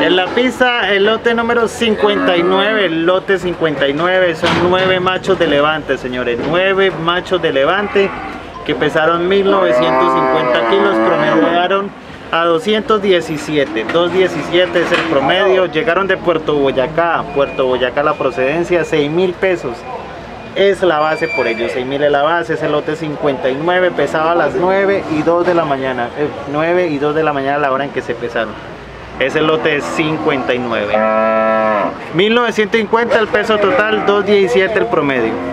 En la pista, el lote número 59, el lote 59, son nueve machos de levante, señores. Nueve machos de levante que pesaron 1950 kilos, promediaron a 217. 217 es el promedio. Llegaron de Puerto Boyacá. Puerto Boyacá la procedencia, 6 mil pesos. Es la base por ellos, 6 mil es la base, es el lote 59, pesaba a las 9 y 2 de la mañana, 9 eh, y 2 de la mañana la hora en que se pesaron. Es el lote 59. 1950 el peso total, 217 el promedio.